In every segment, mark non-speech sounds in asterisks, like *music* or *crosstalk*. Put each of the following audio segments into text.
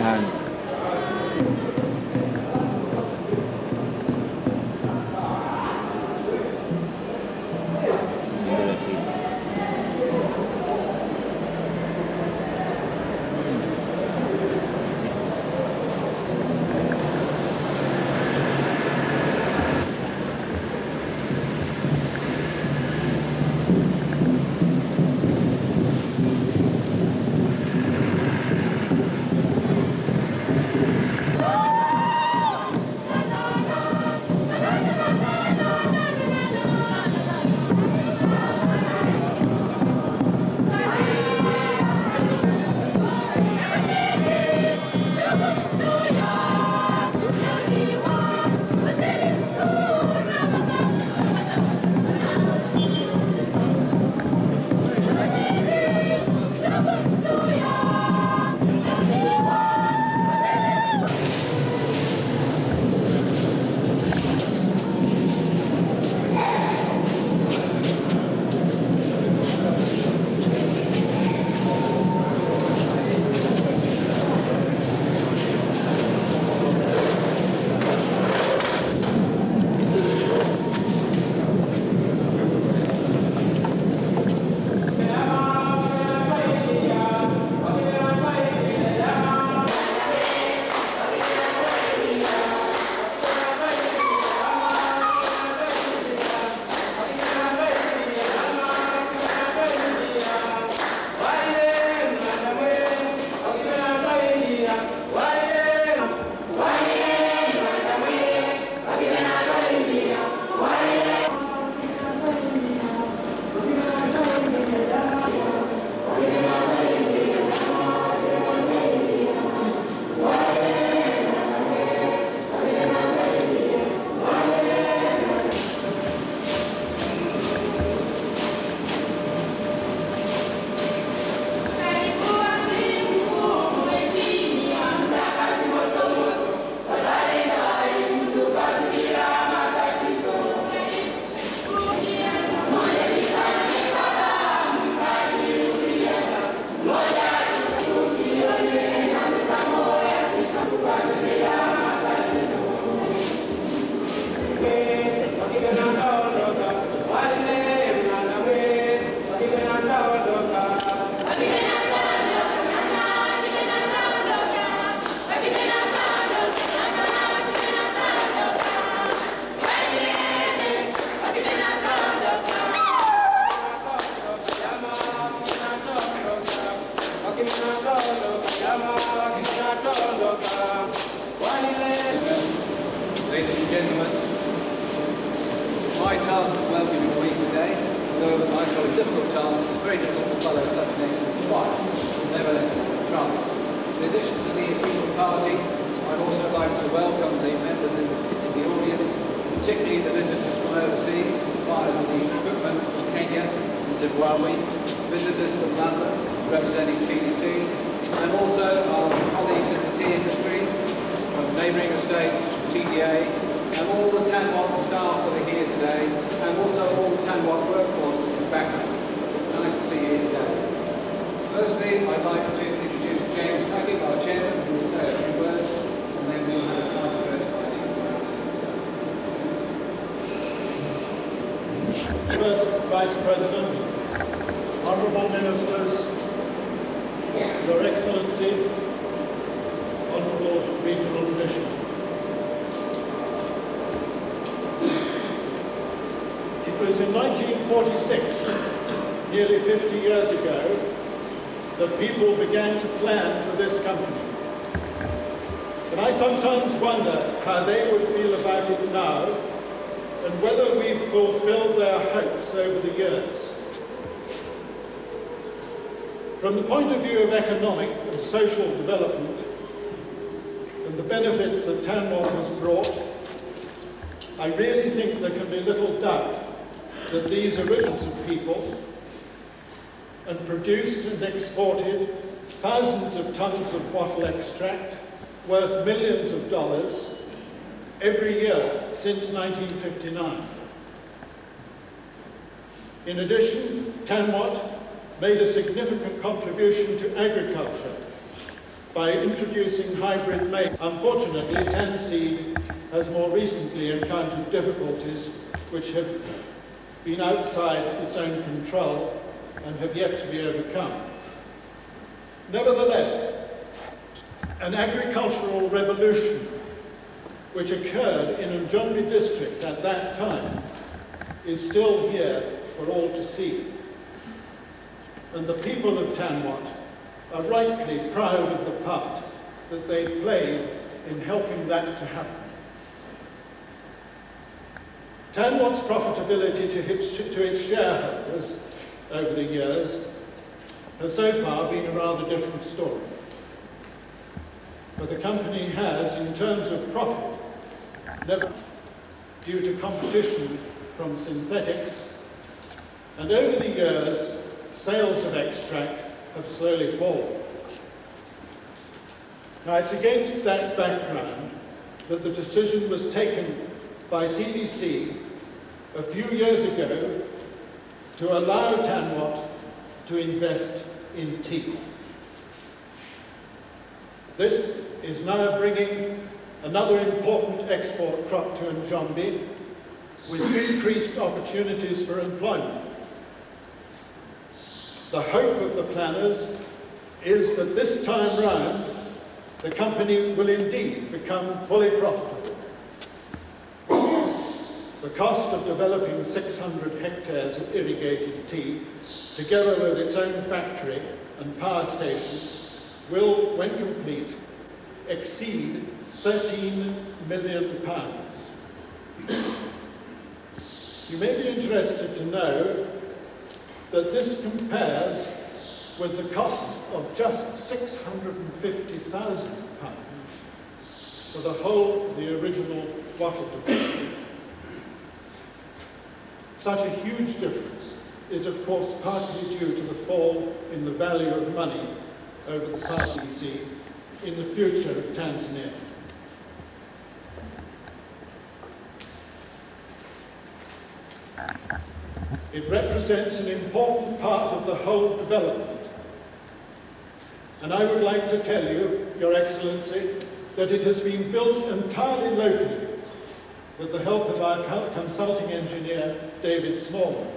Ladies First Vice President, Honourable Ministers, Your Excellency, Honourable Regional Commissioner. It was in 1946, nearly 50 years ago, that people began to plan for this company. And I sometimes wonder how they would feel about it now and whether we've fulfilled their hopes over the years. From the point of view of economic and social development and the benefits that TANWAT has brought, I really think there can be little doubt that these originals of people and produced and exported thousands of tons of wattle extract worth millions of dollars every year since 1959. In addition, TANWAT made a significant contribution to agriculture by introducing hybrid maize. Unfortunately, TANSEED has more recently encountered difficulties which have been outside its own control and have yet to be overcome. Nevertheless, an agricultural revolution which occurred in Njombe district at that time is still here for all to see. And the people of Tanwat are rightly proud of the part that they played in helping that to happen. Tanwat's profitability to its, to its shareholders over the years has so far been a rather different story. But the company has, in terms of profit, never due to competition from synthetics, and over the years, sales of extract have slowly fallen. Now, it's against that background that the decision was taken by CDC a few years ago to allow Tanwat to invest in tea. This is now bringing another important export crop to Njombe with increased opportunities for employment. The hope of the planners is that this time round the company will indeed become fully profitable. The cost of developing 600 hectares of irrigated tea, together with its own factory and power station, will, when complete, exceed 13 million pounds. You may be interested to know that this compares with the cost of just 650,000 pounds for the whole of the original wattle development. Such a huge difference is of course partly due to the fall in the value of money over the past CC in the future of Tanzania. It represents an important part of the whole development. And I would like to tell you, Your Excellency, that it has been built entirely locally with the help of our consulting engineer, David Smallman.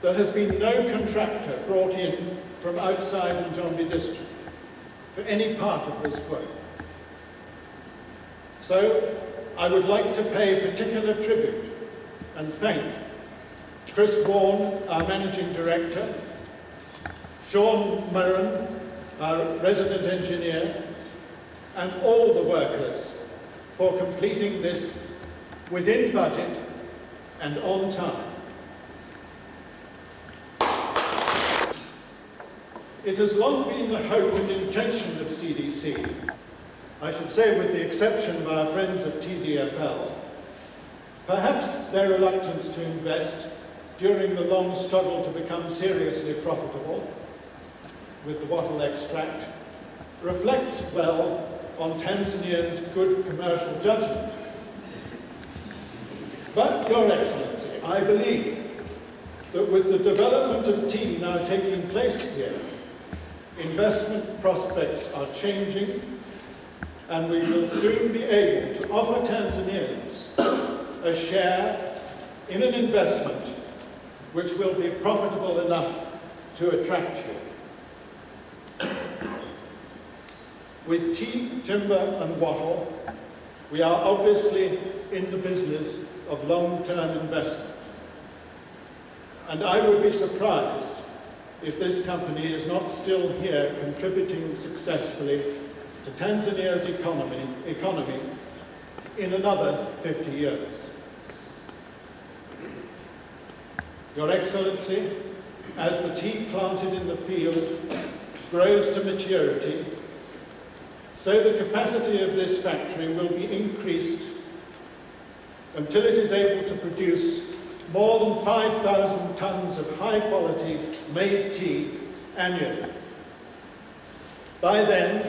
There has been no contractor brought in from outside the Njombe district for any part of this work. So I would like to pay particular tribute and thank Chris Vaughan, our Managing Director, Sean Murren, our resident engineer, and all the workers for completing this within budget and on time. It has long been the hope and intention of CDC, I should say with the exception of our friends at TDFL, perhaps their reluctance to invest during the long struggle to become seriously profitable with the wattle extract reflects well on Tanzanians' good commercial judgment. But, Your Excellency, I believe that with the development of tea now taking place here, investment prospects are changing and we will soon be able to offer Tanzanians a share in an investment which will be profitable enough to attract you. With tea, timber and wattle, we are obviously in the business of long-term investment. And I would be surprised if this company is not still here contributing successfully to Tanzania's economy, economy in another 50 years. Your Excellency, as the tea planted in the field grows to maturity, so the capacity of this factory will be increased until it is able to produce more than 5,000 tons of high-quality made tea annually. By then,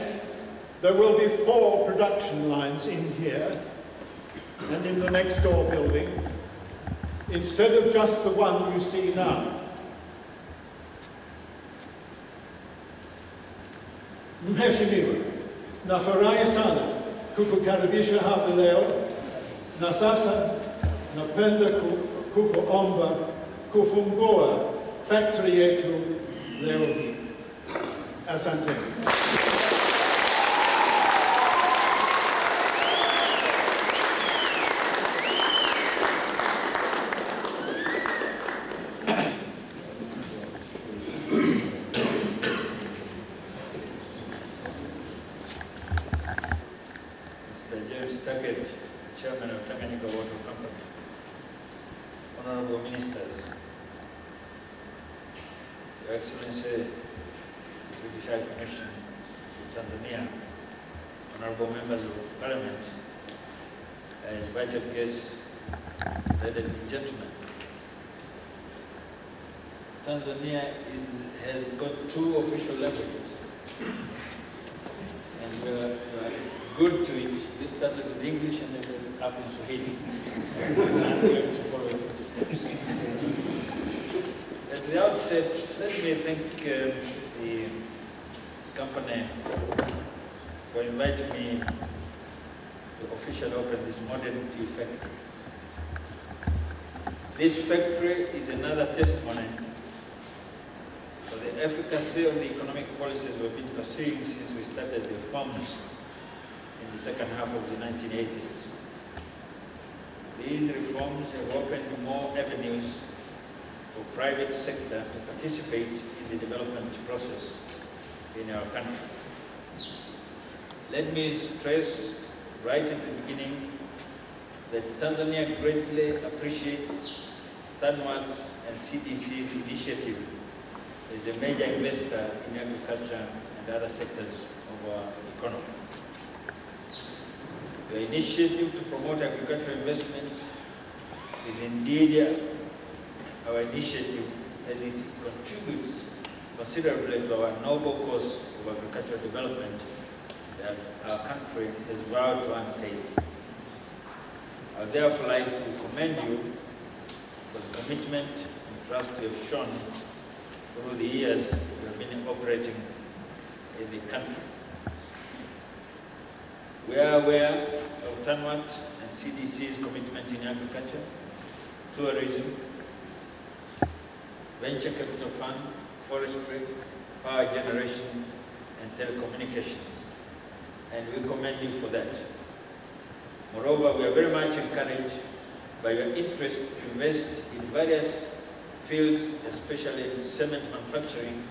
there will be four production lines in here and in the next door building, instead of just the one you see now. Sana kukukaribisha napenda kukuomba kufungua factory yetu leo hii. Asante. Ministers, Your Excellency, British High Commission to Tanzania, Honorable Members of Parliament, and invited guests, ladies and gentlemen. Tanzania is, has got two official languages. And we are, we are good to it. This started with English and then up in Swahili. I'm to follow the steps. Let me thank um, the company for inviting me to officially open this modern tea factory. This factory is another testimony for the efficacy of the economic policies we've been pursuing since we started the reforms in the second half of the 1980s. These reforms have opened more avenues for private sector to participate in the development process in our country. Let me stress right at the beginning that Tanzania greatly appreciates TANWAT's and CDC's initiative as a major investor in agriculture and other sectors of our economy. The initiative to promote agricultural investments is indeed our initiative as it contributes considerably to our noble cause of agricultural development that our country has vowed to undertake. I would therefore like to commend you for the commitment and trust you have shown through the years you have been operating in the country. We are aware of TANWAT and CDC's commitment in agriculture, tourism, venture capital fund, forestry, power generation, and telecommunications. And we commend you for that. Moreover, we are very much encouraged by your interest to invest in various fields, especially in cement manufacturing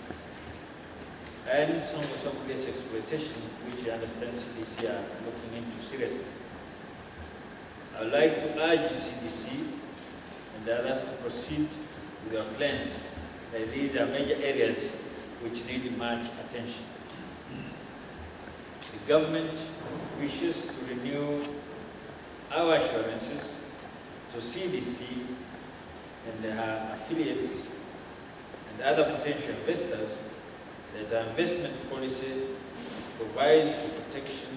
and some of some gas exploitation, which I understand CDC are looking into seriously. I'd like to urge CDC and and the others to proceed with our plans. Uh, these are major areas which need much attention. The government wishes to renew our assurances to CDC and their affiliates and other potential investors that our investment policy provides for protection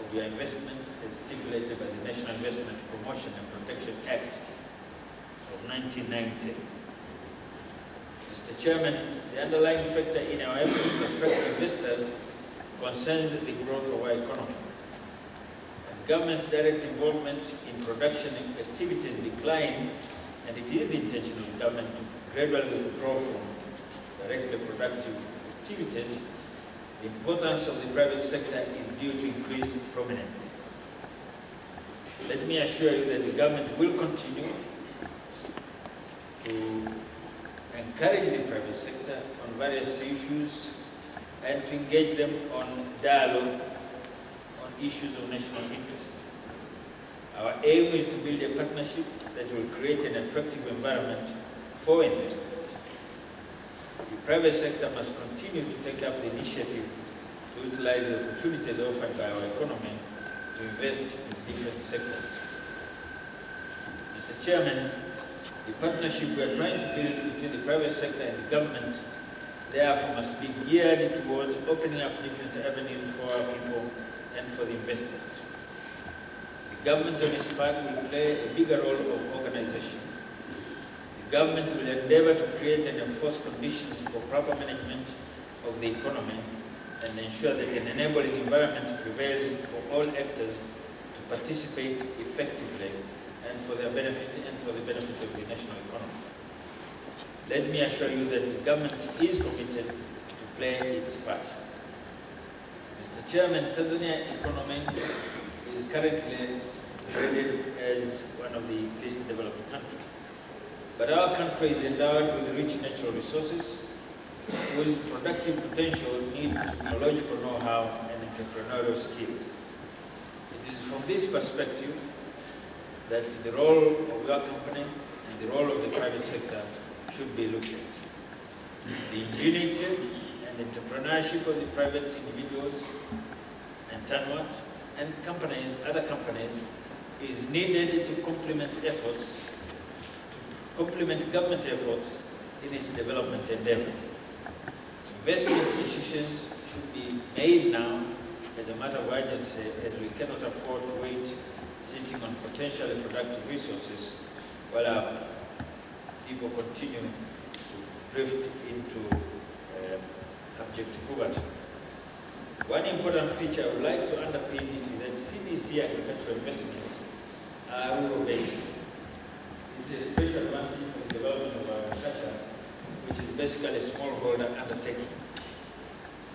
of your investment as stipulated by the National Investment Promotion and Protection Act of 1990. Mr. Chairman, the underlying factor in our efforts to attract investors concerns the growth of our economy. And government's direct involvement in production activities declined, and it is the intention of government to gradually withdraw from directly productive activities, the importance of the private sector is due to increase prominently. Let me assure you that the government will continue to encourage the private sector on various issues and to engage them on dialogue on issues of national interest. Our aim is to build a partnership that will create an attractive environment for investments. The private sector must continue to take up the initiative to utilize the opportunities offered by our economy to invest in different sectors. Mr. Chairman, the partnership we are trying to build between the private sector and the government therefore must be geared towards opening up different avenues for our people and for the investors. The government on its part will play a bigger role of organization. The government will endeavor to create and enforce conditions for proper management of the economy and ensure that an enabling environment prevails for all actors to participate effectively and for their benefit and for the benefit of the national economy. Let me assure you that the government is committed to play its part. Mr. Chairman, Tanzania economy is currently rated as one of the least developed countries. But our country is endowed with rich natural resources, whose productive potential need technological know-how and entrepreneurial skills. It is from this perspective that the role of your company and the role of the private sector should be looked at. The ingenuity and entrepreneurship of the private individuals and TANWAT and companies, other companies, is needed to complement efforts, complement government efforts in its development endeavor. Investment decisions should be made now as a matter of urgency as we cannot afford to wait sitting on potentially productive resources while people continue to drift into uh, abject poverty. One important feature I would like to underpin is that CDC agricultural investments are rural-based. This is a special advantage for the development of agriculture, which is basically a smallholder undertaking.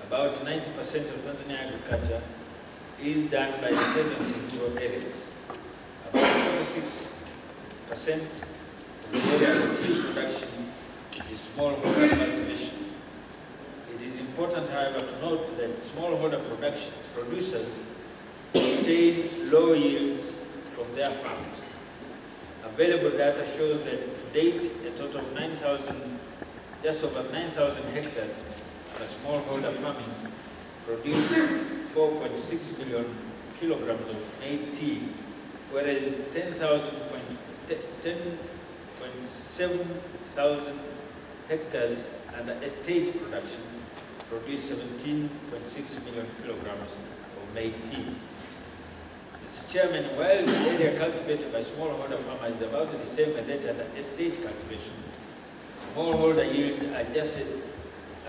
About 90% of Tanzania agriculture is done by peasants in rural areas. About 46% of the tea production is smallholder cultivation. It is important, however, to note that smallholder production producers obtain low yields from their farms. Available data shows that to date, a total of 9,000, just over 9,000 hectares of smallholder farming produced 4.6 million kilograms of made whereas 10,000 10.7 thousand hectares under estate production produce 17.6 million kilograms of made tea. Mr. Chairman, while the area cultivated by smallholder farmers is about the same as that under estate cultivation, smallholder yields are just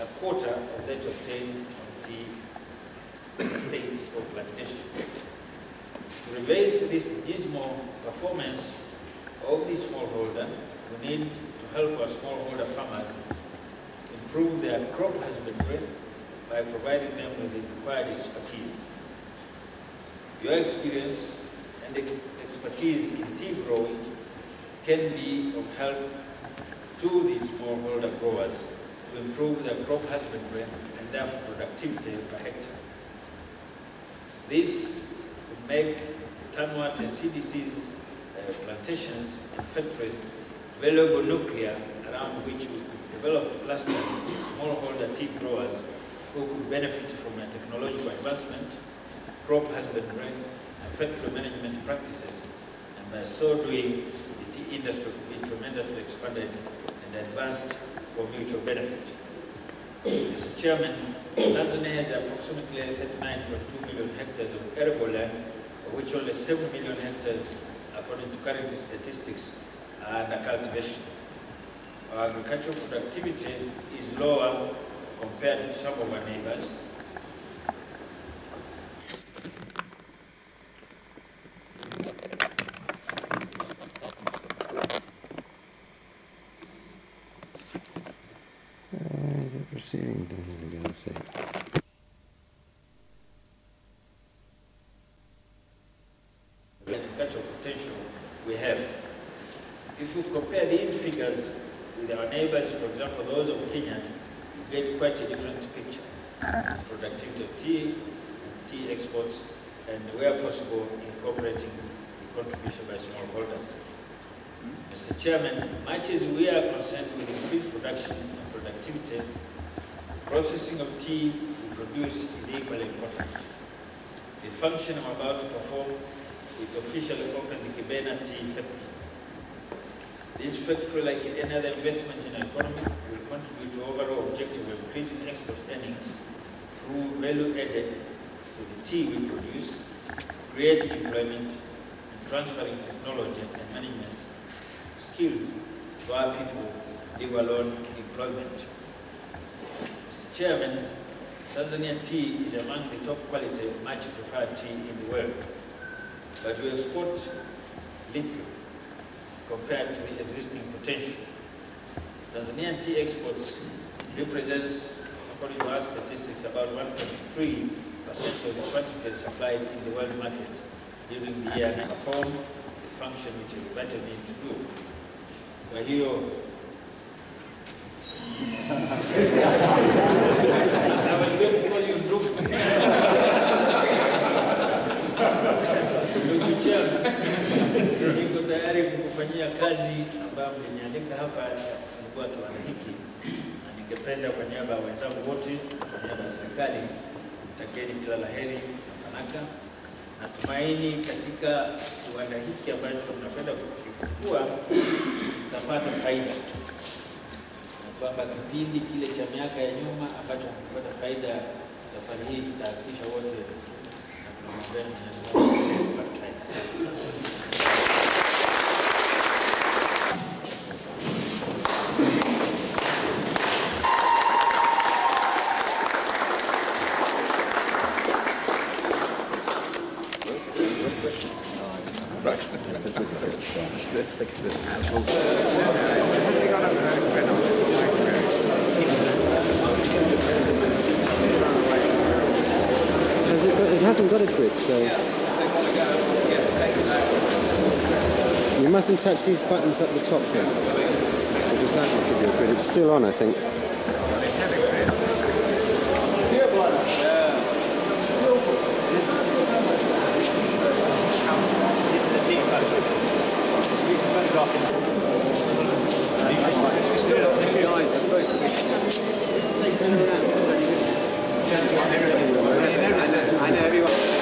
a quarter of that obtained from the *coughs* estates or plantations. To reverse this dismal performance of the smallholder, we need to help our smallholder farmers improve their crop husbandry by providing them with the required expertise. Your experience and expertise in tea growing can be of help to the smallholder growers to improve their crop husbandry and their productivity per hectare. This would make TANWAT and CDC's uh, plantations and factories valuable nuclear around which we could develop clusters of smallholder tea growers who could benefit from a technological advancement, crop husbandry, and factory management practices, and by so doing, the tea industry could be tremendously expanded and advanced for mutual benefit. Mr. Chairman, Tanzania has approximately 39.2 million hectares of arable land, which only 7 million hectares, according to current statistics, are under cultivation. Our agricultural productivity is lower compared to some of our neighbors. Proceeding, I'm gonna say. the agricultural potential we have. If you compare these figures with our neighbors, for example, those of Kenya, you get quite a different picture. Productivity of tea, tea exports, and where possible, incorporating the contribution by smallholders. Mr. Chairman, much as we are concerned with increased production and productivity, processing of tea we produce is equally important. The function I'm about to perform it officially opened the Kibena Tea Factory. This factory, like any other investment in our economy, will contribute to overall objective of increasing export earnings through value added to the tea we produce, creating employment, and transferring technology and management skills to our people, leave alone employment. Mr. Chairman, Tanzanian tea is among the top quality, much preferred tea in the world but we export little compared to the existing potential. Tanzanian tea exports represents, according to our statistics, about 1.3 percent of the quantity supplied in the world market during the year and perform the function which invited me to do. Kwa hiyo niko tayari kukufanyia kazi ambayo mliniandika hapa ya kufungua kiwanda hiki, na ningependa kwa niaba ya wenzangu wote, kwa niaba ya serikali, mtakieni kila la heri na fanaka. Natumaini katika kiwanda hiki ambacho mnakwenda kukifungua mtapata faida, na kwamba kipindi kile cha miaka ya nyuma ambacho hakupata faida, safari hii kitahakikisha wote na tunamwombea Mwenyezi Mungu kupata faida. Has it, got, it hasn't got a grip, so you mustn't touch these buttons at the top here. Because that give you a grid. It's still on, I think. I know everyone.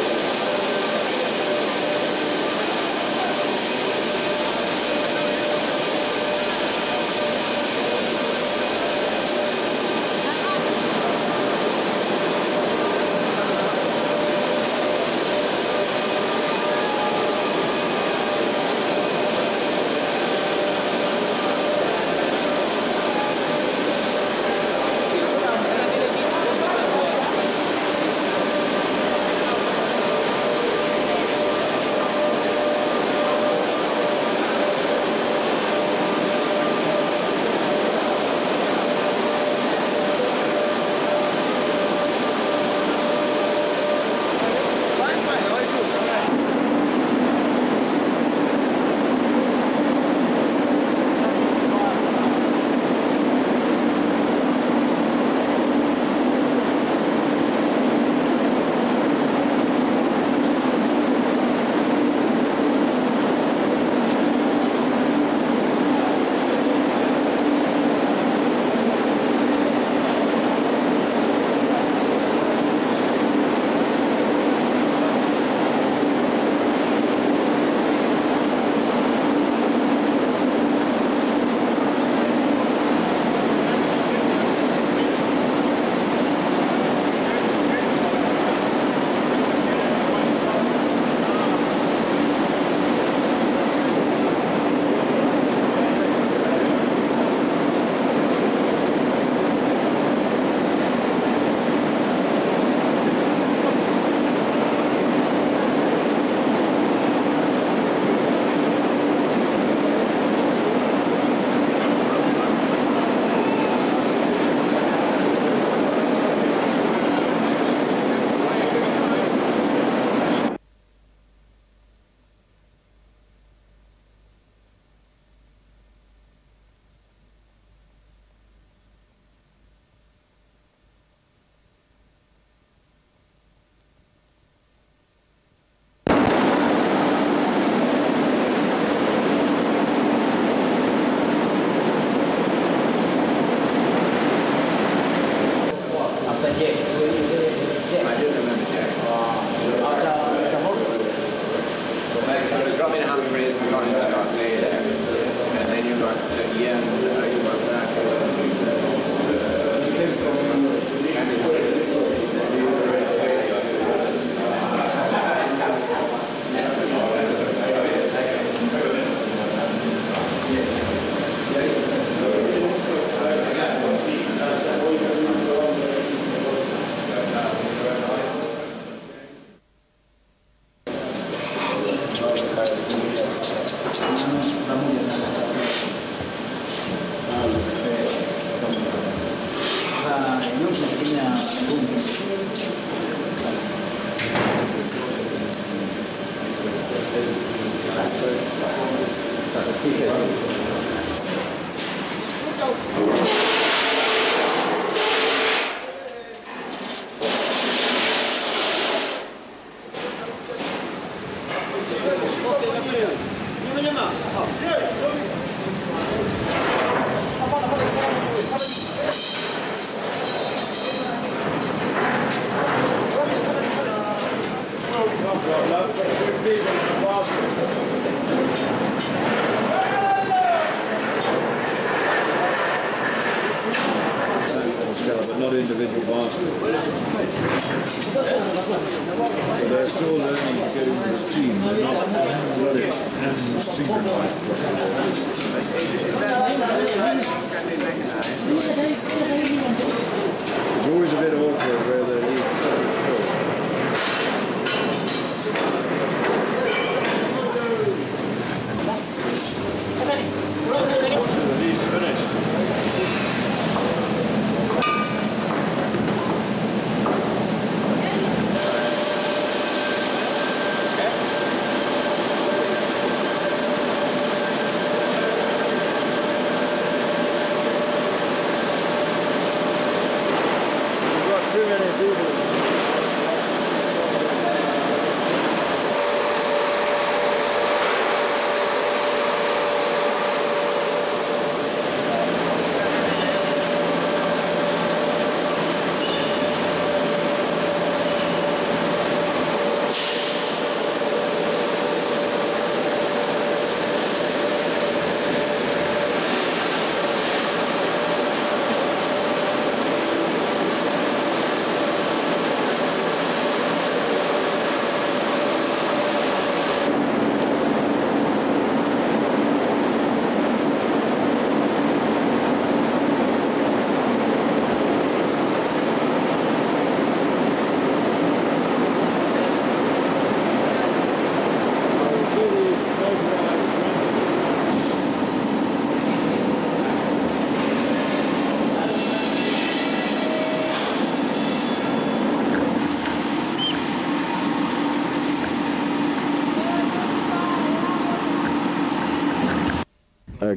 нужно время бунта.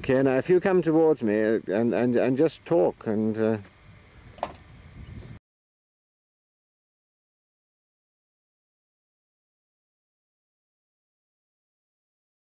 Okay, Now, if you come towards me uh, and, and, and just talk and... Uh,